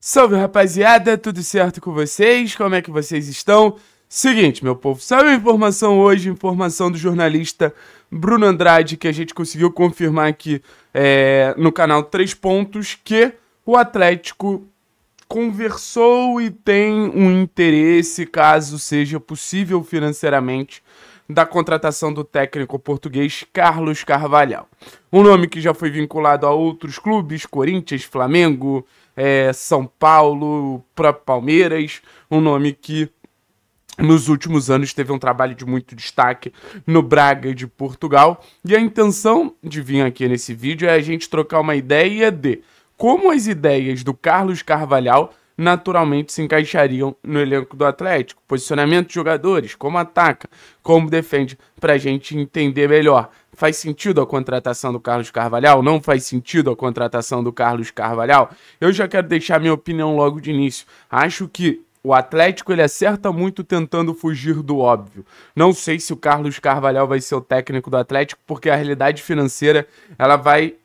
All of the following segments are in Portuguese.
Salve rapaziada, tudo certo com vocês? Como é que vocês estão? Seguinte, meu povo, a informação hoje, informação do jornalista Bruno Andrade, que a gente conseguiu confirmar aqui é, no canal Três Pontos, que o Atlético conversou e tem um interesse, caso seja possível financeiramente, da contratação do técnico português Carlos Carvalhal. Um nome que já foi vinculado a outros clubes, Corinthians, Flamengo, é, São Paulo, próprio Palmeiras, um nome que nos últimos anos teve um trabalho de muito destaque no Braga de Portugal. E a intenção de vir aqui nesse vídeo é a gente trocar uma ideia de como as ideias do Carlos Carvalhal naturalmente se encaixariam no elenco do Atlético. Posicionamento de jogadores, como ataca, como defende, para a gente entender melhor. Faz sentido a contratação do Carlos Carvalhal? Não faz sentido a contratação do Carlos Carvalhal? Eu já quero deixar minha opinião logo de início. Acho que o Atlético ele acerta muito tentando fugir do óbvio. Não sei se o Carlos Carvalhal vai ser o técnico do Atlético, porque a realidade financeira ela vai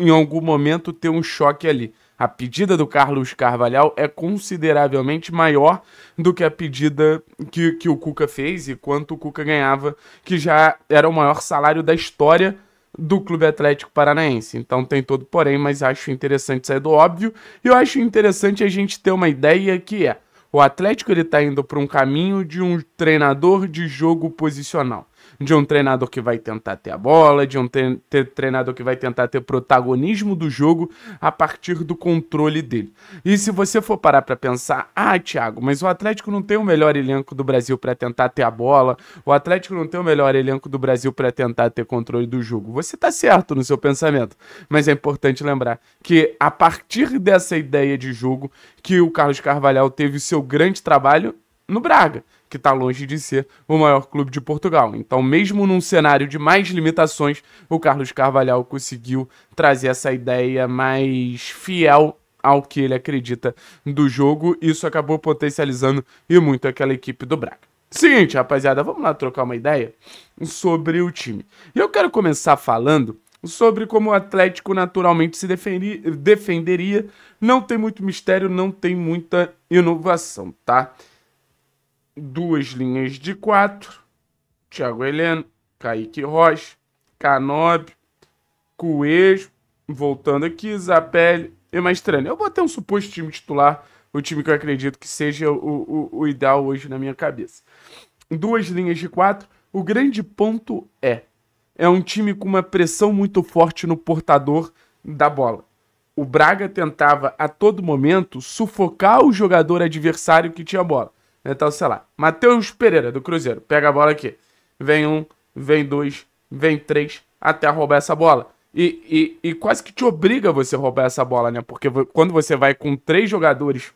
em algum momento ter um choque ali a pedida do Carlos Carvalhal é consideravelmente maior do que a pedida que, que o Cuca fez e quanto o Cuca ganhava, que já era o maior salário da história do Clube Atlético Paranaense. Então tem todo porém, mas acho interessante sair do óbvio. E eu acho interessante a gente ter uma ideia que é o Atlético ele está indo para um caminho de um treinador de jogo posicional de um treinador que vai tentar ter a bola, de um treinador que vai tentar ter protagonismo do jogo a partir do controle dele. E se você for parar para pensar, ah, Thiago, mas o Atlético não tem o melhor elenco do Brasil para tentar ter a bola, o Atlético não tem o melhor elenco do Brasil para tentar ter controle do jogo. Você está certo no seu pensamento, mas é importante lembrar que a partir dessa ideia de jogo que o Carlos Carvalhal teve o seu grande trabalho no Braga que está longe de ser o maior clube de Portugal. Então, mesmo num cenário de mais limitações, o Carlos Carvalhal conseguiu trazer essa ideia mais fiel ao que ele acredita do jogo. Isso acabou potencializando e muito aquela equipe do Braga. Seguinte, rapaziada, vamos lá trocar uma ideia sobre o time. E eu quero começar falando sobre como o Atlético naturalmente se defenderia. Não tem muito mistério, não tem muita inovação, tá? Duas linhas de quatro. Thiago Heleno, Kaique Rocha, Canob, Coelho, voltando aqui, Zapelli e Maestrani. Eu botei um suposto time titular, o time que eu acredito que seja o, o, o ideal hoje na minha cabeça. Duas linhas de quatro. O grande ponto é, é um time com uma pressão muito forte no portador da bola. O Braga tentava a todo momento sufocar o jogador adversário que tinha bola. Então, sei lá, Matheus Pereira, do Cruzeiro, pega a bola aqui. Vem um, vem dois, vem três, até roubar essa bola. E, e, e quase que te obriga você a roubar essa bola, né? Porque quando você vai com três jogadores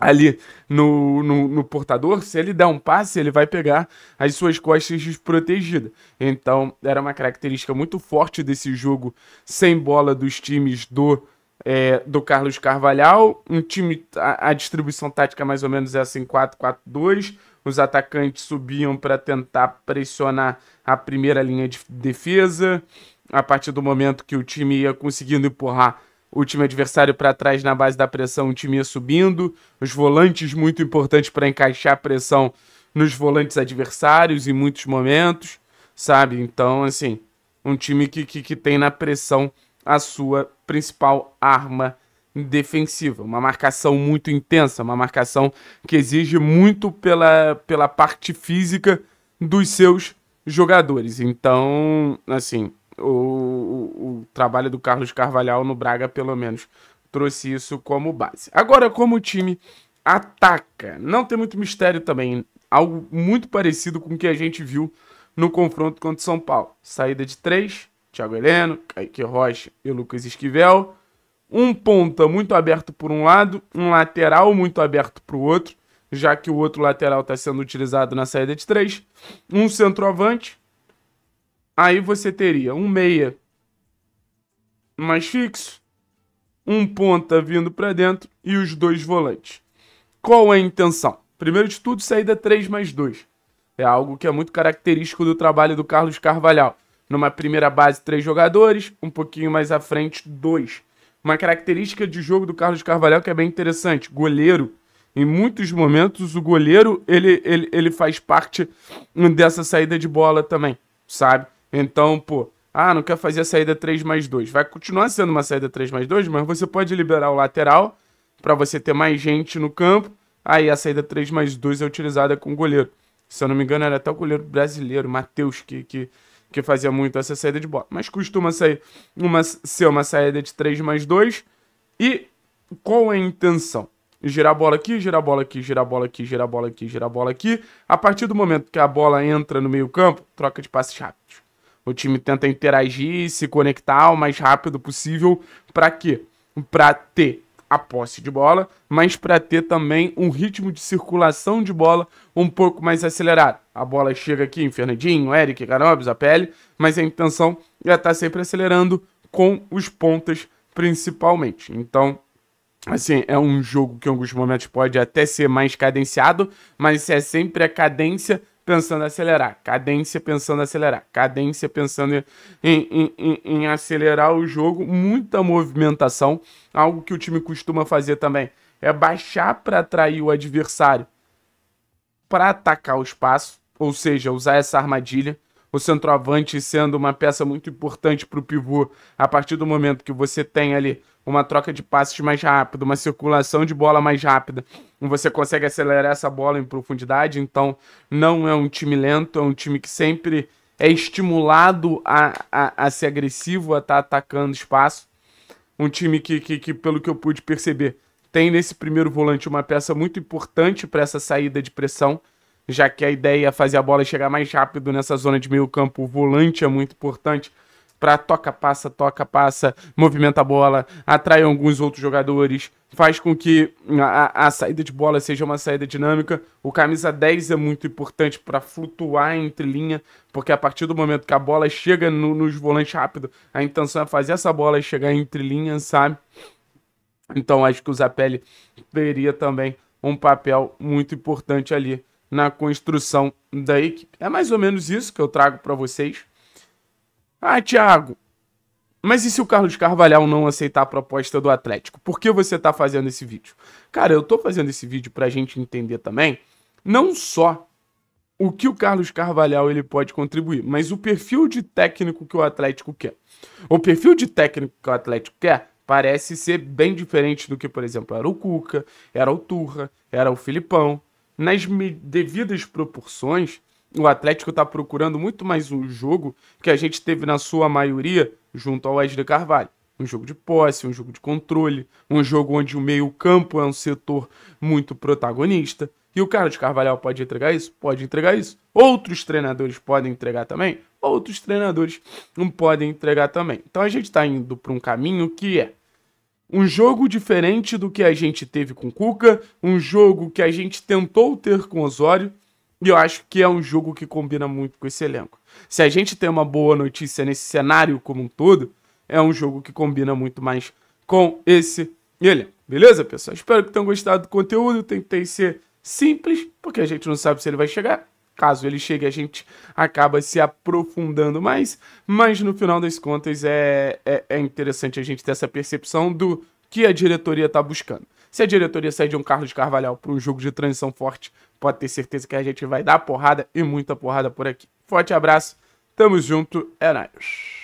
ali no, no, no, portador, se ele der um passe, ele vai pegar as suas costas desprotegidas. Então, era uma característica muito forte desse jogo sem bola dos times do é, do Carlos Carvalhal. Um time, a, a, distribuição tática mais ou menos é assim: 4-4-2. Os atacantes subiam para tentar pressionar a primeira linha de defesa. A partir do momento que o time ia conseguindo empurrar o time adversário para trás na base da pressão, o time ia subindo. Os volantes muito importantes para encaixar a pressão nos volantes adversários em muitos momentos, sabe? Então, assim, um time que, que, que tem na pressão a sua principal arma defensiva. Uma marcação muito intensa, uma marcação que exige muito pela, pela parte física dos seus jogadores. Então, assim, o, o, o trabalho do Carlos Carvalhal no Braga, pelo menos, trouxe isso como base. Agora, como o time ataca, não tem muito mistério também. Algo muito parecido com o que a gente viu no confronto contra o São Paulo. Saída de três, Thiago Heleno, Kaique Rocha e Lucas Esquivel. Um ponta muito aberto por um lado, um lateral muito aberto para o outro, já que o outro lateral está sendo utilizado na saída de três. Um centroavante. Aí você teria um meia mais fixo, um ponta vindo para dentro e os dois volantes. Qual é a intenção? Primeiro de tudo, saída 3 mais 2. É algo que é muito característico do trabalho do Carlos Carvalhal. Numa primeira base, três jogadores. Um pouquinho mais à frente, dois. Uma característica de jogo do Carlos Carvalhal que é bem interessante, goleiro. Em muitos momentos, o goleiro ele, ele, ele faz parte dessa saída de bola também, sabe? Então, pô, ah, não quer fazer a saída 3 mais 2. Vai continuar sendo uma saída 3 mais 2, mas você pode liberar o lateral para você ter mais gente no campo. Aí a saída 3 mais 2 é utilizada com o goleiro. Se eu não me engano, era até o goleiro brasileiro, Matheus, que, que, que fazia muito essa saída de bola. Mas costuma sair uma, ser uma saída de 3 mais 2. E qual é a intenção? Girar a bola aqui, girar a bola aqui, girar a bola aqui, girar a bola aqui, girar a bola aqui. A partir do momento que a bola entra no meio campo, troca de passes rápidos. O time tenta interagir, se conectar o mais rápido possível. Para quê? Para ter a posse de bola, mas para ter também um ritmo de circulação de bola um pouco mais acelerado. A bola chega aqui em Fernandinho, Eric, Canobis, a pele, mas a intenção é estar tá sempre acelerando com os pontas principalmente. Então, assim, é um jogo que em alguns momentos pode até ser mais cadenciado, mas é sempre a cadência pensando em acelerar, cadência pensando em acelerar, cadência pensando em, em, em, em, acelerar o jogo, muita movimentação, algo que o time costuma fazer também é baixar para atrair o adversário para atacar o espaço, ou seja, usar essa armadilha. O centroavante sendo uma peça muito importante para o pivô a partir do momento que você tem ali uma troca de passes mais rápida, uma circulação de bola mais rápida. Você consegue acelerar essa bola em profundidade, então não é um time lento, é um time que sempre é estimulado a, a, a ser agressivo, a estar tá atacando espaço. Um time que, que, que, pelo que eu pude perceber, tem nesse primeiro volante uma peça muito importante para essa saída de pressão, já que a ideia é fazer a bola chegar mais rápido nessa zona de meio campo. O volante é muito importante para toca, passa, toca, passa, movimenta a bola, atrai alguns outros jogadores, faz com que a, a saída de bola seja uma saída dinâmica. O camisa 10 é muito importante para flutuar entre linha, porque a partir do momento que a bola chega no, nos volantes rápido, a intenção é fazer essa bola chegar entre linhas, sabe? Então acho que o Zapelli teria também um papel muito importante ali na construção da equipe. É mais ou menos isso que eu trago para vocês. Ah, Thiago, mas e se o Carlos Carvalhal não aceitar a proposta do Atlético? Por que você está fazendo esse vídeo? Cara, eu estou fazendo esse vídeo para a gente entender também, não só o que o Carlos Carvalhal ele pode contribuir, mas o perfil de técnico que o Atlético quer. O perfil de técnico que o Atlético quer parece ser bem diferente do que, por exemplo, era o Cuca, era o Turra, era o Filipão. Nas devidas proporções, o Atlético está procurando muito mais um jogo que a gente teve na sua maioria junto ao Wesley Carvalho. Um jogo de posse, um jogo de controle, um jogo onde o meio-campo é um setor muito protagonista. E o Carlos Carvalhal pode entregar isso? Pode entregar isso. Outros treinadores podem entregar também? Outros treinadores não podem entregar também. Então a gente está indo para um caminho que é um jogo diferente do que a gente teve com Cuca, um jogo que a gente tentou ter com Osório, e eu acho que é um jogo que combina muito com esse elenco. Se a gente tem uma boa notícia nesse cenário como um todo, é um jogo que combina muito mais com esse elenco. Beleza, pessoal? Espero que tenham gostado do conteúdo. Tentei ser simples, porque a gente não sabe se ele vai chegar. Caso ele chegue, a gente acaba se aprofundando mais. Mas no final das contas, é, é, é interessante a gente ter essa percepção do que a diretoria está buscando. Se a diretoria sair de um Carlos Carvalhal para um jogo de transição forte, pode ter certeza que a gente vai dar porrada e muita porrada por aqui. Forte abraço, tamo junto, é nóis.